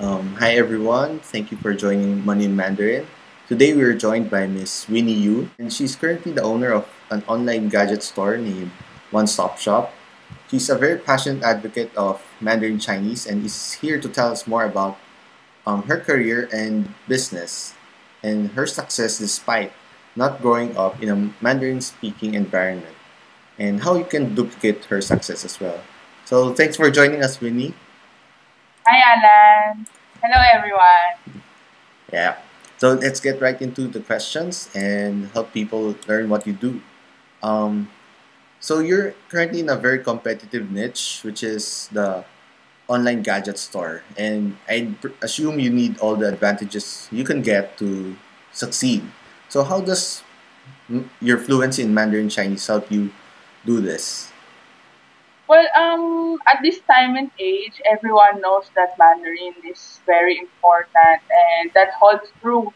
Um, hi everyone, thank you for joining Money in Mandarin. Today we are joined by Miss Winny Yu, and she's currently the owner of an online gadget store named One Stop Shop. She's a very passionate advocate of Mandarin Chinese and is here to tell us more about um, her career and business and her success despite not growing up in a Mandarin speaking environment and how you can duplicate her success as well. So thanks for joining us, Winny. Hi, Alan. Hello, everyone. Yeah. So let's get right into the questions and help people learn what you do. Um, so you're currently in a very competitive niche, which is the online gadget store, and I assume you need all the advantages you can get to succeed. So how does your fluency in Mandarin Chinese help you do this? Well, um, at this time and age, everyone knows that Mandarin is very important, and that holds true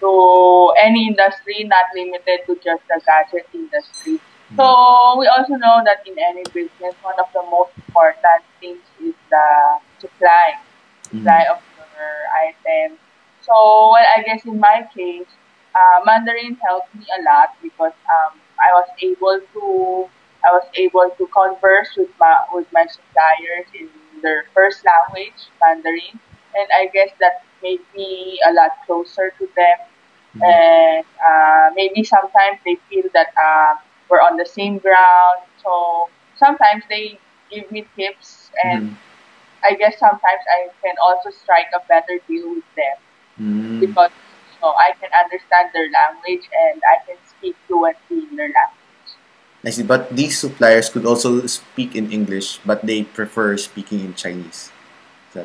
to any industry, not limited to just the gadget industry. Mm-hmm. So we also know that in any business, one of the most important things is the supply, supply of your items. So, well, I guess in my case, uh, Mandarin helped me a lot because um, I was able to I was able to converse with my with my suppliers in their first language, Mandarin, and I guess that made me a lot closer to them. Mm-hmm. And uh, maybe sometimes they feel that uh, we're on the same ground. So sometimes they give me tips, and mm-hmm. I guess sometimes I can also strike a better deal with them mm-hmm. because you know, I can understand their language and I can speak fluently in their language. I see, but these suppliers could also speak in English, but they prefer speaking in Chinese.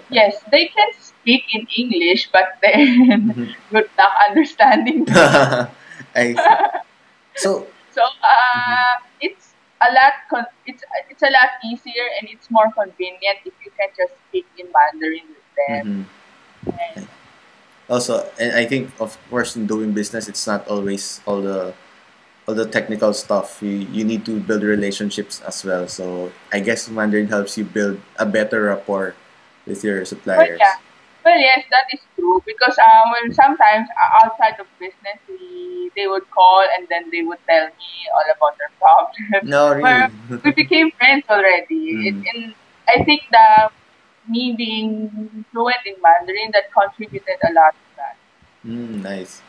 Yes, they can speak in English, but then mm-hmm. good luck understanding. I. So, so uh, mm-hmm. it's a lot. Con- it's it's a lot easier and it's more convenient if you can just speak in Mandarin with them. Mm-hmm. And, also, and I think of course in doing business, it's not always all the all the technical stuff, you, you need to build relationships as well. So I guess Mandarin helps you build a better rapport with your suppliers. Well, yeah. Well, yes, that is true because um, well, sometimes uh, outside of business, we, they would call and then they would tell me all about their problems. No, really. we became friends already. Mm. It, and I think that me being fluent in Mandarin that contributed a lot to that. Mm, nice.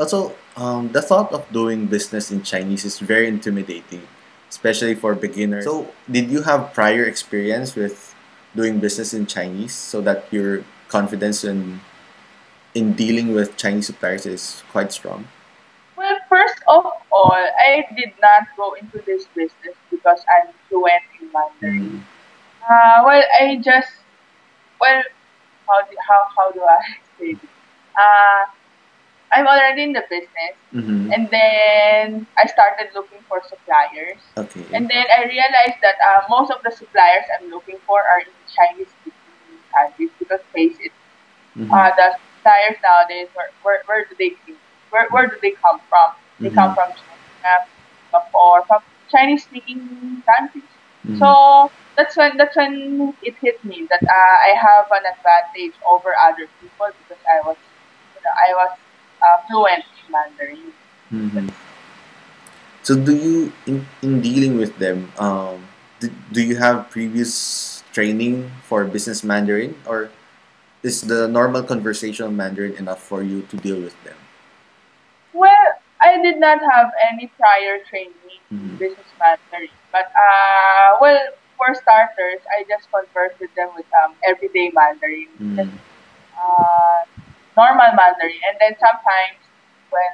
Also, um, the thought of doing business in Chinese is very intimidating, especially for beginners. So, did you have prior experience with doing business in Chinese so that your confidence in in dealing with Chinese suppliers is quite strong? Well, first of all, I did not go into this business because I'm fluent in Mandarin. Mm. Uh, well, I just well, how do, how how do I say this? Uh, I'm already in the business. Mm-hmm. And then I started looking for suppliers. Okay. And then I realized that uh, most of the suppliers I'm looking for are in Chinese speaking countries because face it, mm-hmm. uh, the suppliers nowadays, where, where, where do they where, where do they come from? They mm-hmm. come from China or from Chinese speaking countries. Mm-hmm. So that's when that's when it hit me that uh, I have an advantage over other people because I was you know, I was uh, fluent in Mandarin. Mm-hmm. So, do you in, in dealing with them? Um, do, do you have previous training for business Mandarin, or is the normal conversational Mandarin enough for you to deal with them? Well, I did not have any prior training mm-hmm. in business Mandarin, but uh, well, for starters, I just converse with them with um, everyday Mandarin. Mm-hmm. Uh, normal Mandarin. And then sometimes when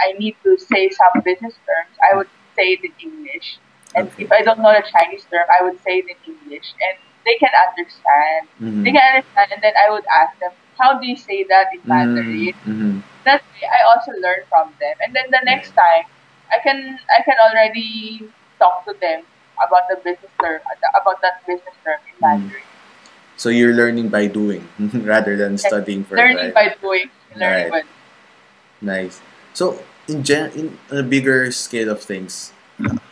I need to say some business terms, I would say it in English. And okay. if I don't know the Chinese term, I would say it in English. And they can understand. Mm-hmm. They can understand. And then I would ask them, how do you say that in Mandarin? Mm-hmm. That I also learn from them. And then the next time, I can I can already talk to them about the business term about that business term in mm-hmm. So you're learning by doing rather than studying for Learning right? by doing. Learning right. by Nice. So in gen in a bigger scale of things,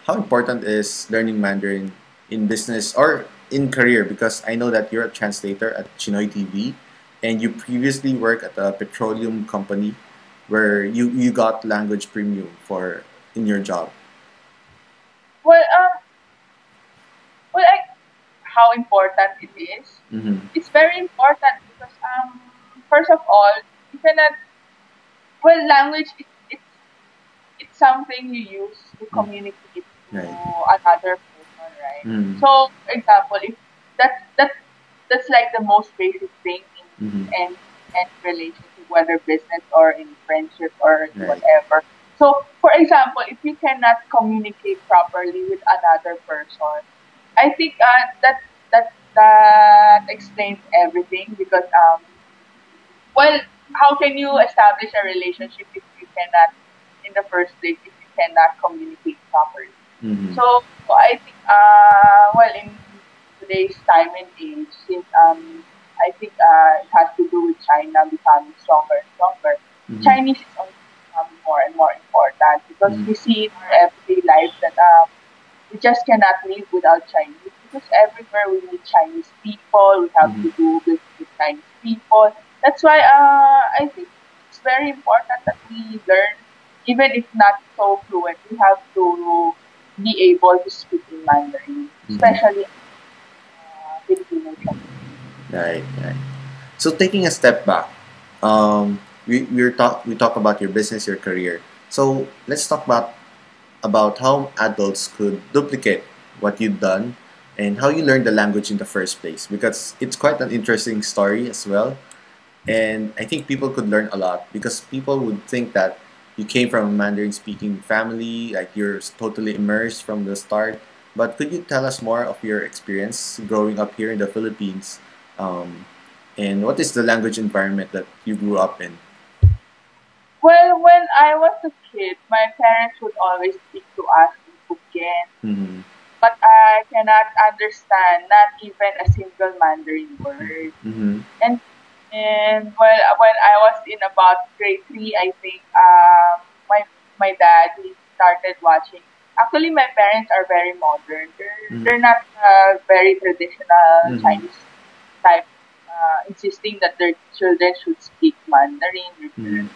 how important is learning Mandarin in business or in career because I know that you're a translator at Chinoy TV and you previously worked at a petroleum company where you, you got language premium for in your job. Well, um, how important it is. Mm-hmm. It's very important because, um, first of all, you cannot. Well, language it, it's it's something you use to communicate to Right. another person, right? Mm. So, for example, if that that that's like the most basic thing in Mhm. any any relationship, whether business or in friendship or Right. whatever. So, for example, if you cannot communicate properly with another person, I think uh, that that that explains everything because um, well, how can you establish a relationship if you cannot, in the first place, if you cannot communicate properly? Mhm. So I think, uh, well, in today's time and age, since um, I think uh, it has to do with China becoming stronger and stronger. Mhm. Chinese is also becoming more and more important because Mhm. we see in our everyday life that um, just cannot live without Chinese because everywhere we meet Chinese people, we have to do business with Chinese people. That's why uh, I think it's very important that we learn, even if not so fluent, we have to be able to speak in Mandarin, Mhm. especially uh, Filipino. Right, right. So taking a step back, um, we we're talk we talk about your business, your career. So let's talk about about how adults could duplicate what you've done and how you learned the language in the first place because it's quite an interesting story as well. And I think people could learn a lot because people would think that you came from a Mandarin speaking family, like you're totally immersed from the start. But could you tell us more of your experience growing up here in the Philippines? Um, and what is the language environment that you grew up in? Well, when I was a kid, my parents would always speak to us in Hokkien, Mm-hmm. but I cannot understand not even a single Mandarin word. Mm-hmm. And and well, when I was in about grade three, I think um, my my dad he started watching. Actually, my parents are very modern. They're Mhm. they're not uh, very traditional Mhm. Chinese type, uh, insisting that their children should speak Mandarin.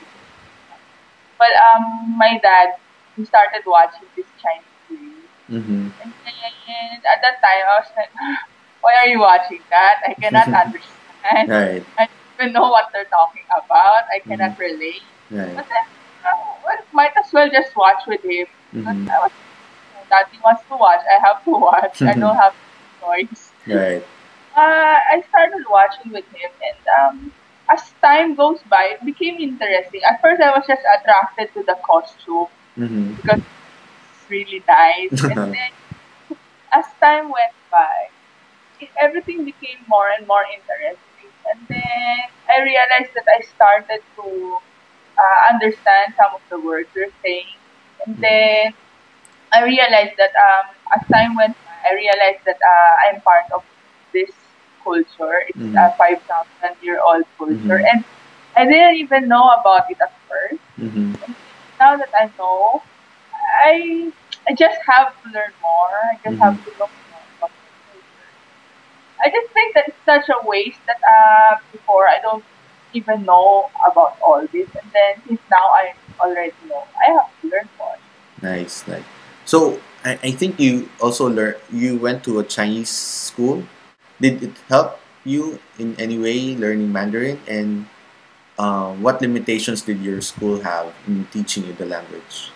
But um, my dad, he started watching this Chinese series. Mm-hmm. And then at that time, I was like, why are you watching that? I cannot understand. Right, I don't even know what they're talking about. I cannot relate. right. But then, uh, well, might as well just watch with him. But Mhm. I was, Daddy wants to watch. I have to watch. I don't have choice. Right. Uh, I started watching with him, and um, as time goes by, it became interesting. At first, I was just attracted to the costume Mm-hmm. because it's really nice. and then, as time went by, it, everything became more and more interesting. And then I realized that I started to uh, understand some of the words they're saying. And then I realized that um, as time went by, I realized that uh, I'm part of this culture. It's Mhm. a 5,000 year old culture. Mhm. And I didn't even know about it at first. Mm-hmm. Now that I know, I I just have to learn more. I just have to look more about the culture. I just think that it's such a waste that uh, before I don't even know about all this. And then since now I already know, I have to learn more. Nice, nice. So I, I think you also learn. You went to a Chinese school. Did it help you in any way learning Mandarin? And um, what limitations did your school have in teaching you the language?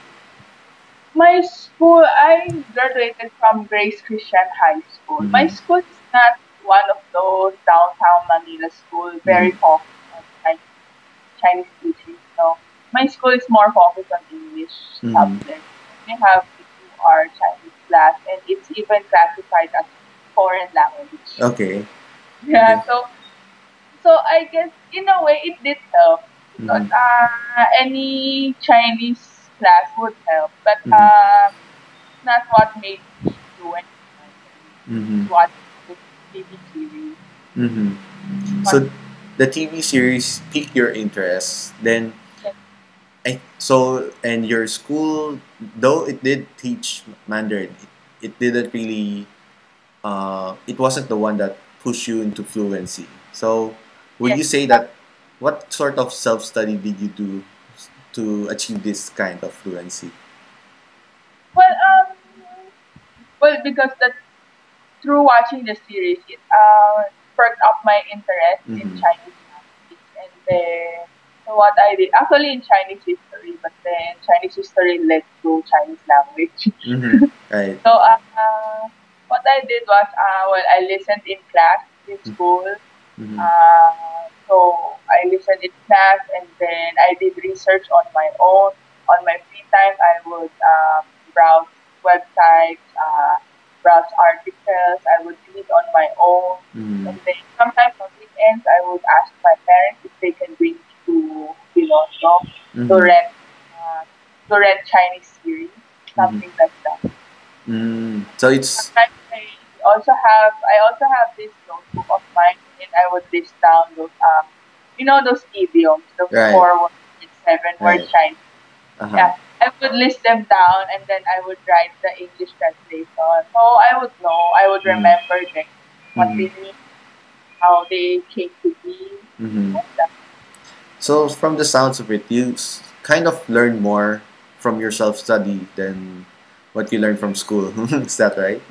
My school, I graduated from Grace Christian High School. My Mhm. school is not one of those downtown Manila school, very focused on Chinese, Chinese teaching. So my school is more focused on English Mhm. subject. We have two-hour Chinese class, and it's even classified as foreign language. Okay. Yeah, Okay. so so I guess in a way it did help because Mhm. uh, any Chinese class would help, but Mhm. um, not what made me do it. Mm-hmm. Watch the TV series. Mm-hmm. So the TV series piqued your interest. Then, Yes. I so and your school, though it did teach Mandarin, it, it didn't really uh, it wasn't the one that pushed you into fluency. So, would you say that what sort of self study did you do to achieve this kind of fluency? Well, um, well, because that through watching the series, it uh, perked up my interest in Mhm. Chinese language, and then so what I did actually in Chinese history, but then Chinese history led to Chinese language. Mm-hmm. Right. So, uh, what I did was, uh, well, I listened in class in school. Mm-hmm. Uh, so I listened in class, and then I did research on my own. On my free time, I would um, browse websites, uh, browse articles. I would read on my own, Mm-hmm. and then sometimes on weekends, I would ask my parents if they can bring me to Piloto to Mm-hmm. rent uh, to rent Chinese series, something like that. Mm. So it's Sometimes also have I also have this notebook of mine and I would list down those um you know those idioms, the Right. four word seven word Right. Chinese. uh-huh. Yeah. I would list them down and then I would write the English translation. So I would know, I would Mm. remember them, what Mhm. they mean, how they came to be. Mm-hmm. So from the sounds of it, you kind of learn more from your self study than what you learn from school. Is that right?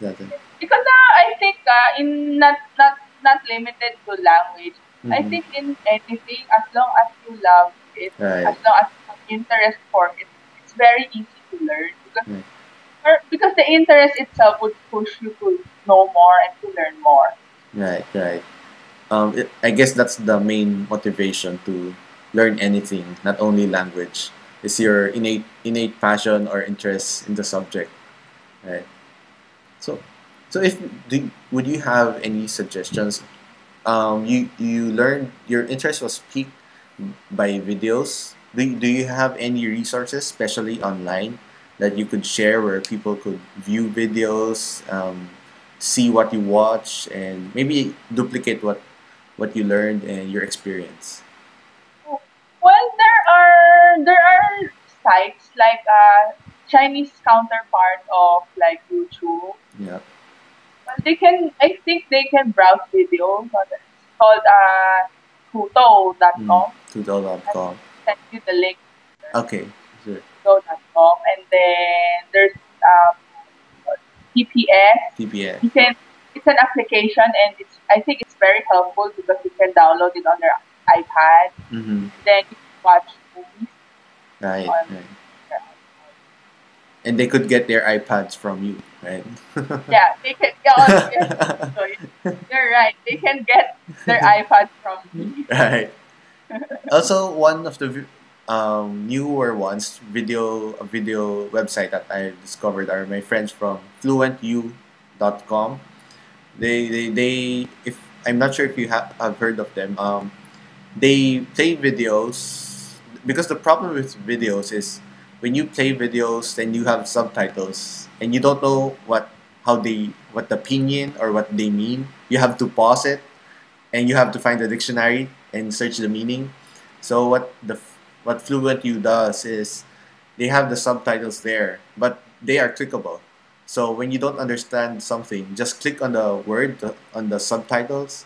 Because uh, I think uh, in not not not limited to language. I Mhm. think in anything, as long as you love it, Right. as long as you have interest for it, it's very easy to learn because Right. or- because the interest itself would push you to know more and to learn more. Right, right. Um, it, I guess that's the main motivation to learn anything, not only language. Is your innate innate passion or interest in the subject, right? So, if do, would you have any suggestions? Um, you you learned your interest was piqued by videos. Do, you- do you have any resources, especially online, that you could share where people could view videos, um, see what you watch, and maybe duplicate what what you learned and your experience? Well, there are there are sites like a Chinese counterpart of like YouTube. Yeah. They can I think they can browse videos. on it. It's called uh, Kuto.com. Mm. Tutorial.com. Send you the link. Okay. Sure. Kuto.com, and then there's um, TPS. TPS. You can it's an application and it's I think it's very helpful because you can download it on your iPad. Mm-hmm. Then you can watch movies Right, on right. And they could get their iPads from you, right? Yeah, they can. Yeah. So you're right. They can get their iPad from me. right. Also, one of the um, newer ones, video a video website that I discovered are my friends from fluentu.com. They, they, they if I'm not sure if you have, have heard of them. Um, they play videos because the problem with videos is when you play videos then you have subtitles and you don't know what how they what the pinyin or what they mean. You have to pause it and you have to find the dictionary and search the meaning. So what the what FluentU does is they have the subtitles there, but they are clickable. So when you don't understand something, just click on the word on the subtitles,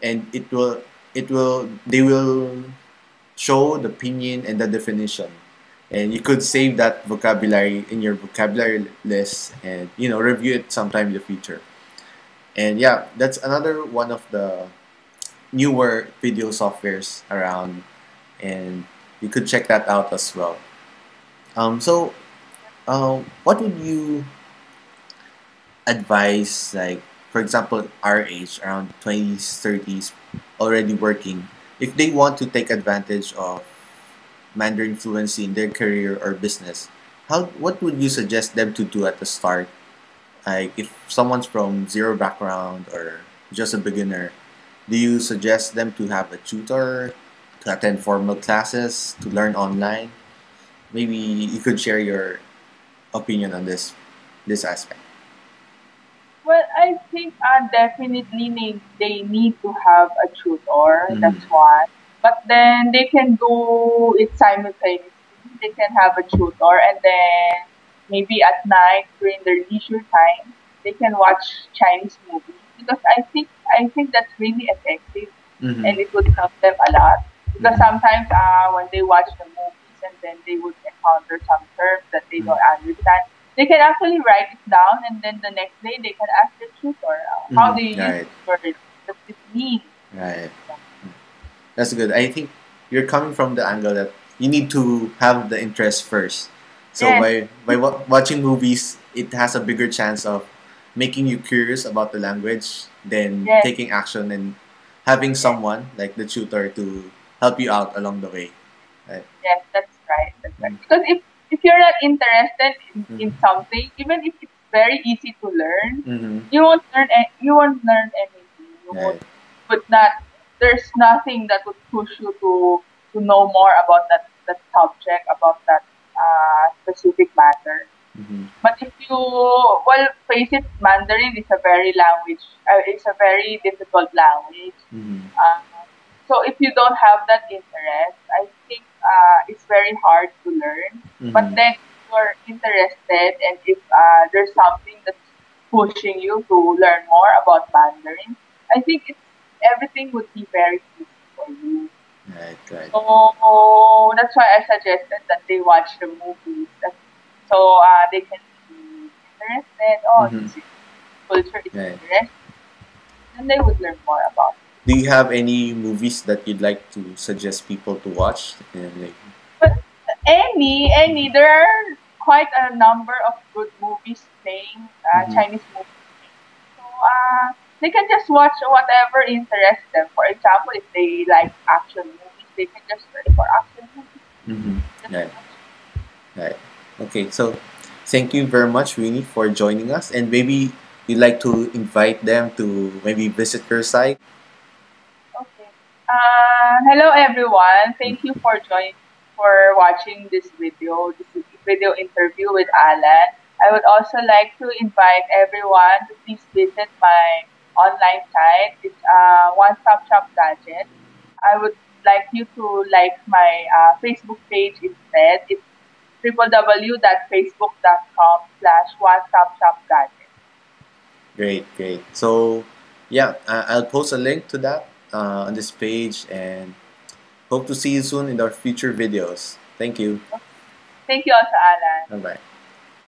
and it will it will they will show the pinyin and the definition, and you could save that vocabulary in your vocabulary list and you know review it sometime in the future. And yeah, that's another one of the newer video softwares around, and you could check that out as well. Um, so, um, what would you advise, like, for example, our age, around 20s, 30s, already working, if they want to take advantage of Mandarin fluency in their career or business, how what would you suggest them to do at the start? Like, if someone's from zero background or just a beginner, do you suggest them to have a tutor, to attend formal classes, to learn online? Maybe you could share your opinion on this this aspect. Well, I think uh, definitely need, they need to have a tutor. Mhm. That's one. But then they can do it simultaneously. They can have a tutor and then maybe at night during their leisure time, they can watch Chinese movies because I think I think that's really effective Mhm. and it would help them a lot. Because Mhm. sometimes uh, when they watch the movies and then they would encounter some terms that they Mhm. don't understand, they can actually write it down and then the next day they can ask the tutor, uh, how Mhm. do you Right. use this word? What does it mean? Right. That's good. I think you're coming from the angle that you need to have the interest first. So by by wa- watching movies, it has a bigger chance of making you curious about the language than taking action and having someone like the tutor to help you out along the way. Yes, that's right. That's right. Mm. Because if, if you're not interested in, in Mhm. something, even if it's very easy to learn, Mm-hmm. you won't learn a- you won't learn anything. You Right. won't would not there's nothing that would push you to to know more about that that subject about that uh, specific matter. Mm-hmm. But if you well face it, Mandarin is a very language. Uh, it's a very difficult language. Mm-hmm. Uh, so if you don't have that interest, I think uh, it's very hard to learn. But Mm-hmm. then if you're interested and if uh, there's something that's pushing you to learn more about Mandarin, I think it's, everything would be very easy for you. Right, right. So that's why I suggested that they watch the movies. So uh, they can be interested. Oh, Mhm. this is culture is Right. interesting. And they would learn more about it. Do you have any movies that you'd like to suggest people to watch? And like, But any, any, there are quite a number of good movies playing, uh, Mhm. Chinese movies. So uh, they can just watch whatever interests them. For example, if they like action movies, they can just search for action movies. mm-hmm. Right. Right. Okay, so thank you very much, Winny, for joining us. And maybe you'd like to invite them to maybe visit your site. Okay. Uh, hello everyone. Thank you for joining, for watching this video, this video interview with Alan. I would also like to invite everyone to please visit my online site. It's uh, One Stop Shop Gadget. I would like you to like my uh, Facebook page instead. It's www.facebook.com slash one stop shop gadget. Great, great. So, yeah, I'll post a link to that uh, on this page and hope to see you soon in our future videos. Thank you. Thank you also, Alan. Bye bye.